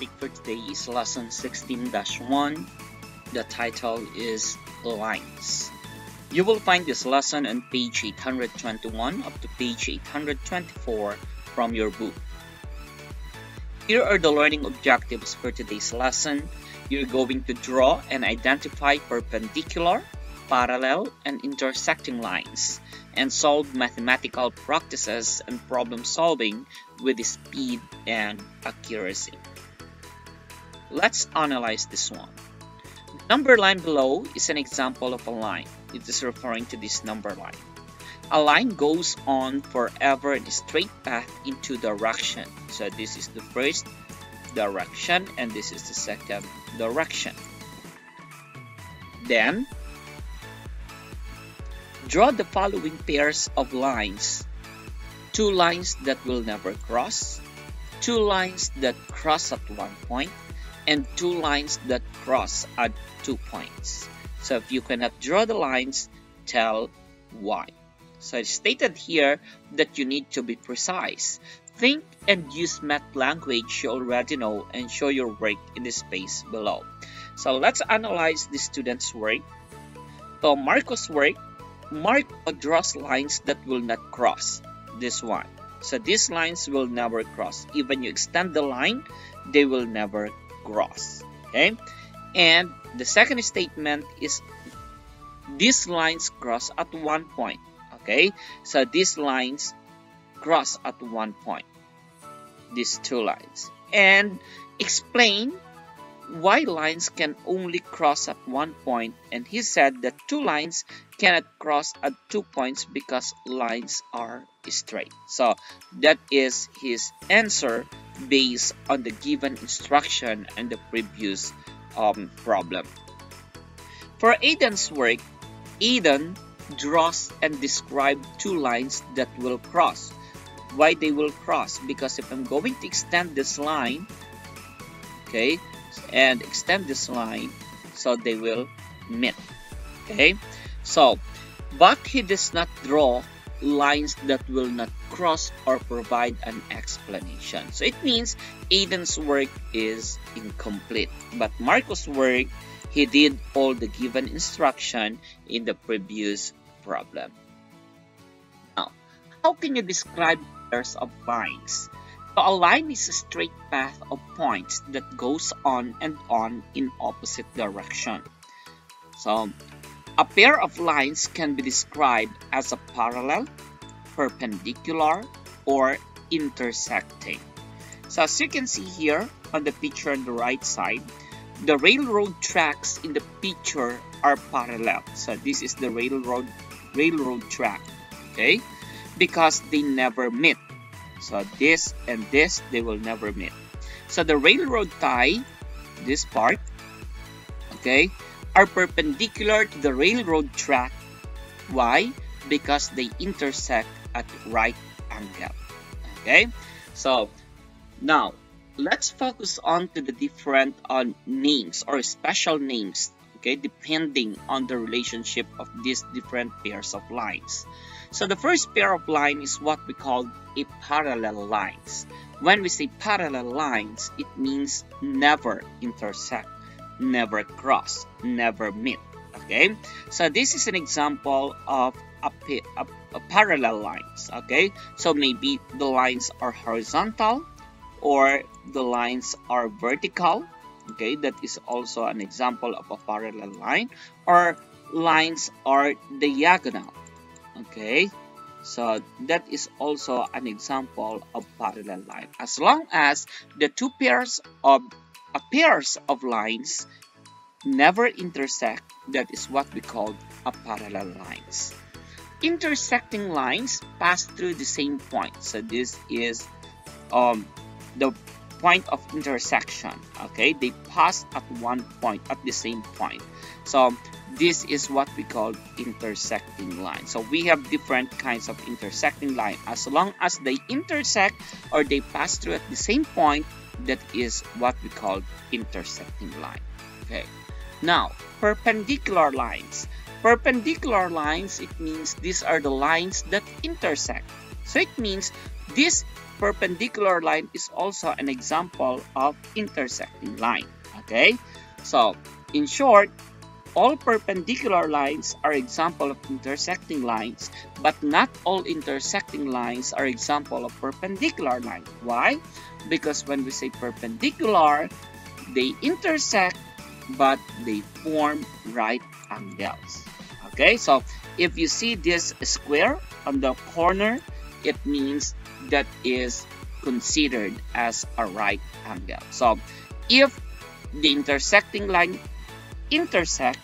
topic for today is lesson 16-1. The title is Lines. You will find this lesson on page 821 up to page 824 from your book. Here are the learning objectives for today's lesson. You're going to draw and identify perpendicular, parallel, and intersecting lines and solve mathematical practices and problem solving with speed and accuracy. Let's analyze this one. The number line below is an example of a line. It is referring to this number line. A line goes on forever in a straight path into direction. So this is the first direction and this is the second direction. Then Draw the following pairs of lines. Two lines that will never cross, two lines that cross at one point, and two lines that cross at two points. So if you cannot draw the lines, tell why. So it's stated here that you need to be precise. Think and use math language you already know and show your work in the space below. So let's analyze the student's work. So Marco's work mark draws lines that will not cross this one. So these lines will never cross. Even you extend the line, they will never cross. Okay? And the second statement is these lines cross at one point. Okay? So these lines cross at one point. These two lines. And explain why lines can only cross at one point and he said that two lines cannot cross at two points because lines are straight. So that is his answer based on the given instruction and the previous um, problem. For Aiden's work, Aiden draws and describes two lines that will cross. Why they will cross? Because if I'm going to extend this line, okay, and extend this line so they will meet okay so but he does not draw lines that will not cross or provide an explanation. So it means Aiden's work is incomplete. But Marco's work he did all the given instruction in the previous problem. Now how can you describe pairs of lines? So a line is a straight path of points that goes on and on in opposite direction. So a pair of lines can be described as a parallel, perpendicular, or intersecting. So as you can see here on the picture on the right side, the railroad tracks in the picture are parallel. So this is the railroad railroad track, okay? Because they never meet. So this and this, they will never meet. So the railroad tie, this part, okay, are perpendicular to the railroad track. Why? Because they intersect at right angle. Okay, so now let's focus on to the different uh, names or special names okay depending on the relationship of these different pairs of lines so the first pair of line is what we call a parallel lines. When we say parallel lines, it means never intersect, never cross, never meet. Okay, so this is an example of a, a, a parallel lines. Okay, so maybe the lines are horizontal or the lines are vertical. Okay, that is also an example of a parallel line or lines are diagonal okay so that is also an example of parallel line as long as the two pairs of a pairs of lines never intersect. That is what we call a parallel lines. Intersecting lines pass through the same point. So this is um, the point of intersection okay? They pass at one point at the same point. So this is what we call intersecting line. So we have different kinds of intersecting line. As long as they intersect or they pass through at the same point that is what we call intersecting line okay now perpendicular lines perpendicular lines it means these are the lines that intersect so it means this perpendicular line is also an example of intersecting line. Okay, so in short, all perpendicular lines are example of intersecting lines, but not all intersecting lines are example of perpendicular line. Why? Because when we say perpendicular, they intersect, but they form right angles. Okay, so if you see this square on the corner, it means that is considered as a right angle. So if the intersecting line intersect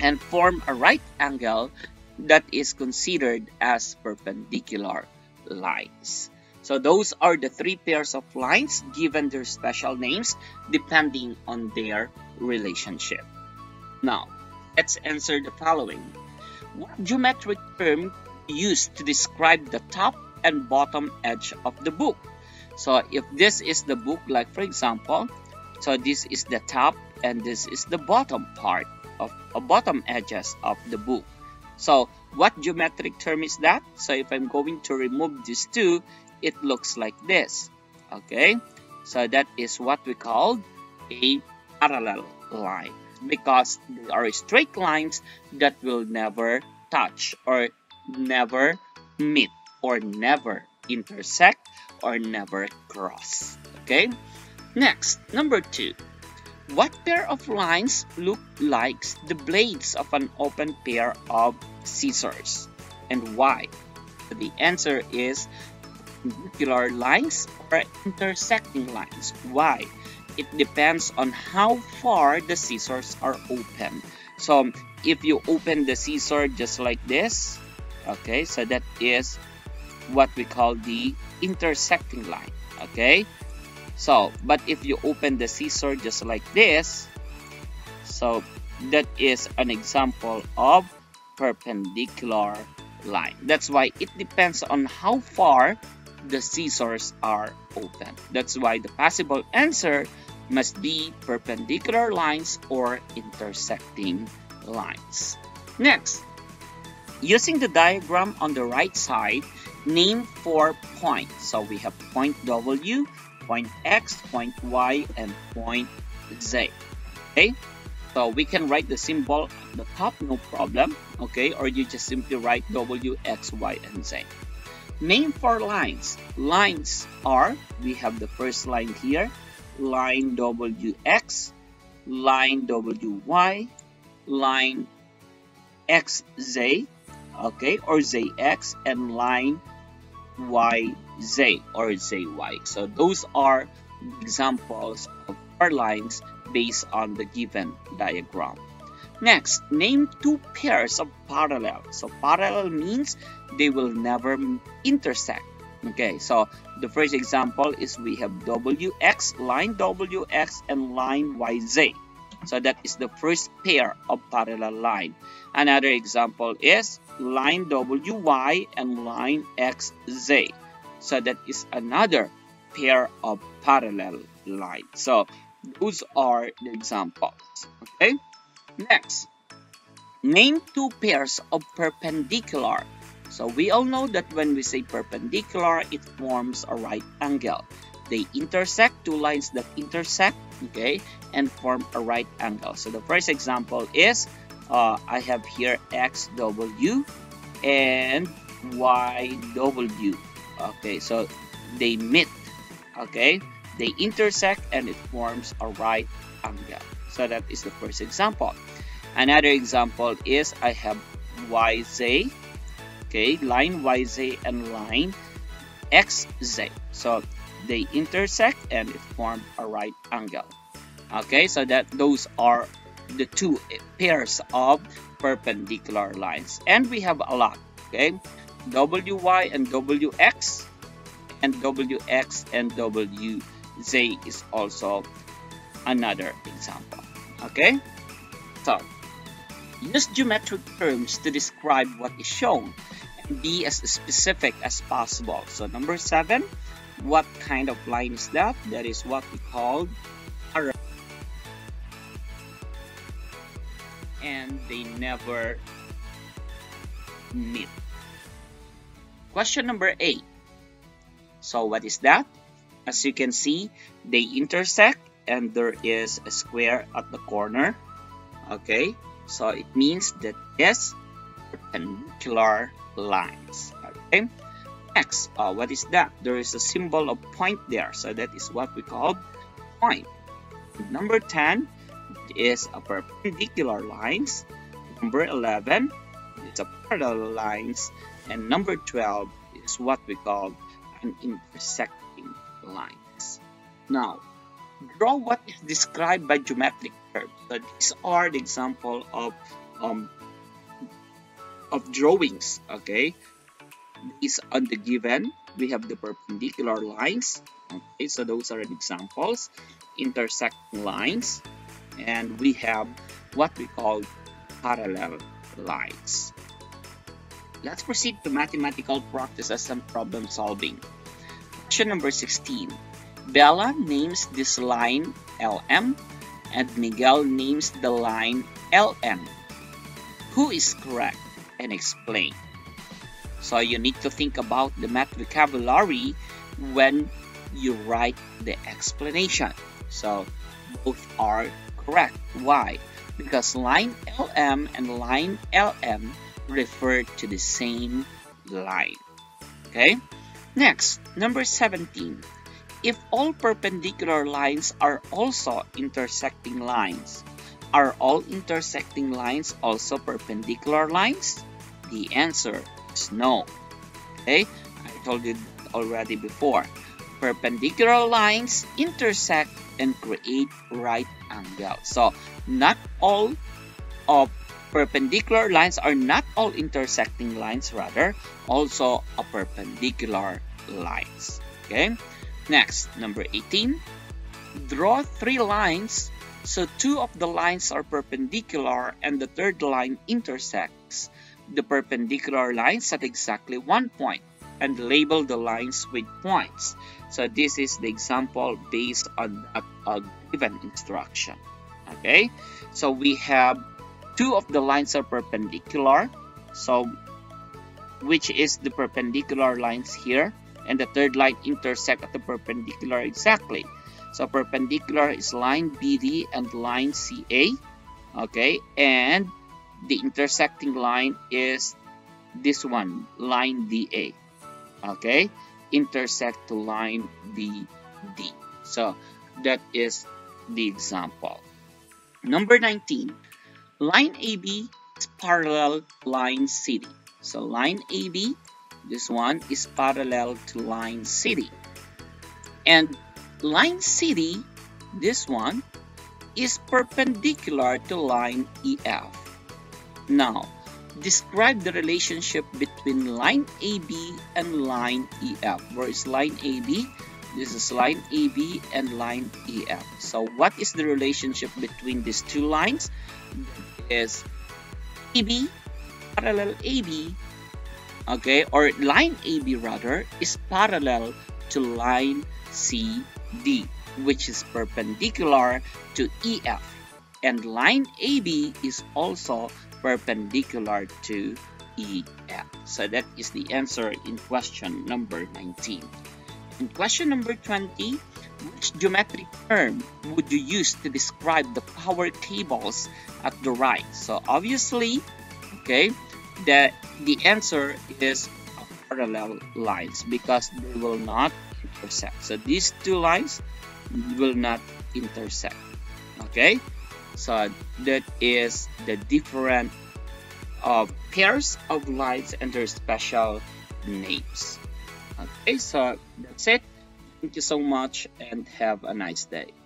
and form a right angle that is considered as perpendicular lines. So those are the three pairs of lines given their special names depending on their relationship. Now, let's answer the following. What geometric term used to describe the top and bottom edge of the book? So if this is the book, like for example, so this is the top and this is the bottom part of a bottom edges of the book. So what geometric term is that? So if I'm going to remove these two, it looks like this. Okay, so that is what we call a parallel line because they are straight lines that will never touch or never meet or never intersect or never cross. Okay, next, number two. What pair of lines look like the blades of an open pair of scissors? And why? The answer is perpendicular lines or intersecting lines. Why? It depends on how far the scissors are open. So if you open the scissor just like this, okay, so that is what we call the intersecting line, okay? So, but if you open the scissor just like this, so that is an example of perpendicular line. That's why it depends on how far the scissors are open. That's why the possible answer must be perpendicular lines or intersecting lines. Next, using the diagram on the right side, name four points. So we have point W, point X, point Y, and point Z. Okay, so we can write the symbol at the top, no problem. Okay, or you just simply write W, X, Y, and Z. Name four lines. Lines are, we have the first line here, line WX, line WY, line XZ, okay, or ZX, and line YZ or ZY. So those are examples of our lines based on the given diagram. Next, name two pairs of parallel. So parallel means they will never intersect. Okay, so the first example is we have WX, line WX and line YZ. So that is the first pair of parallel line. Another example is line WY and line XZ. So that is another pair of parallel line. So those are the examples. Okay. Next, name two pairs of perpendicular. So we all know that when we say perpendicular, it forms a right angle. They intersect, two lines that intersect, okay, and form a right angle. So the first example is uh, I have here XW and YW. Okay, so they meet. Okay, they intersect and it forms a right angle. So that is the first example. Another example is I have YZ. Okay, line YZ and line XZ. So they intersect and it form a right angle. Okay, so that those are the two pairs of perpendicular lines and we have a lot okay WY and WX and WX and WZ is also another example okay so use geometric terms to describe what is shown and be as specific as possible so number seven what kind of line is that that is what we call and they never meet. Question number 8. So what is that? As you can see, they intersect and there is a square at the corner. Okay, so it means that yes, perpendicular lines. Okay, next, uh, what is that? There is a symbol of point there, so that is what we call point. Number 10 is a perpendicular lines. Number 11 is a parallel lines. And number 12 is what we call an intersecting lines. Now, draw what is described by geometric curves. So these are the example of um, of drawings. Okay, these on the given we have the perpendicular lines. Okay, so those are examples, intersecting lines, and we have what we call parallel lines. Let's proceed to mathematical practices and problem solving. Question number 16. Bella names this line LM and Miguel names the line LN. Who is correct and explain? So you need to think about the math vocabulary when you write the explanation. So both are correct. Why? Because line LM and line LM refer to the same line. Okay? Next, number 17. If all perpendicular lines are also intersecting lines, are all intersecting lines also perpendicular lines? The answer is no. Okay, I told you already before. Perpendicular lines intersect and create right angle. So not all of perpendicular lines are not all intersecting lines, rather also a perpendicular lines. Okay. Next, number 18. Draw three lines so two of the lines are perpendicular and the third line intersects the perpendicular lines at exactly one point and label the lines with points. So this is the example based on that uh, given instruction. Okay, so we have two of the lines are perpendicular. So which is the perpendicular lines here and the third line intersect at the perpendicular exactly. So perpendicular is line BD and line CA. Okay, and the intersecting line is this one, line DA. Okay, intersect to line BD. So that is the example. Number 19, line AB is parallel line CD. So line AB this one is parallel to line CD. And line CD, this one, is perpendicular to line EF. Now, describe the relationship between line AB and line EF. Where is line AB? This is line AB and line EF. So what is the relationship between these two lines? Is AB parallel AB okay, or line AB rather, is parallel to line CD, which is perpendicular to EF. And line AB is also perpendicular to EF. So that is the answer in question number 19. In question number 20, which geometric term would you use to describe the power cables at the right? So obviously, okay, the the answer is parallel lines because they will not intersect. So these two lines will not intersect okay? So that is the different pairs of lines and their special names okay? So that's it. Thank you so much and have a nice day